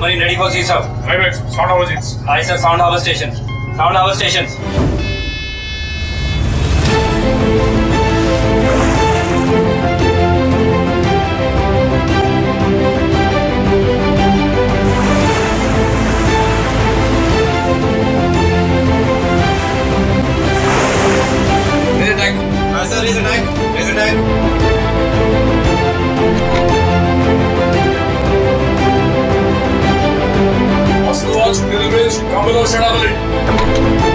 Submarine ready for sea, sir. Right, right. sound our origins. Aye, sir. Sound our stations. Sound our stations. कमलों कमलो सेडावले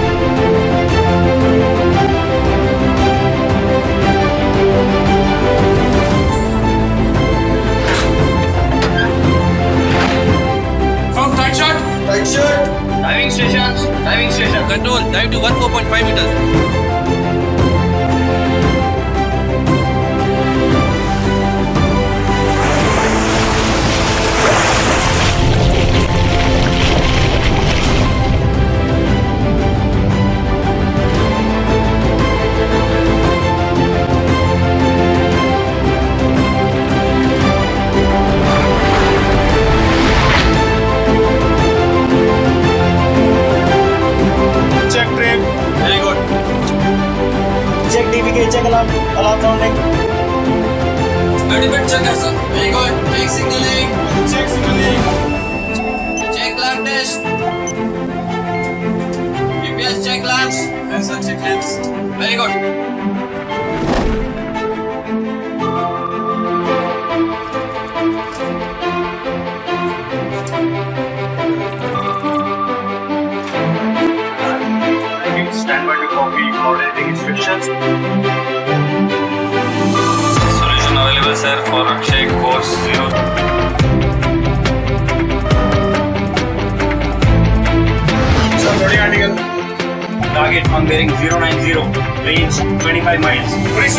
check alarm sounding. Checker, sir. Very good. Check signaling. Check signaling. Check lamp test. GPS check lamps. Yes, sir. Check lamps. Very good. Stand by to copy coordinating instructions. Sir. Check. Course. Target on bearing 090. Range 25 miles. Free.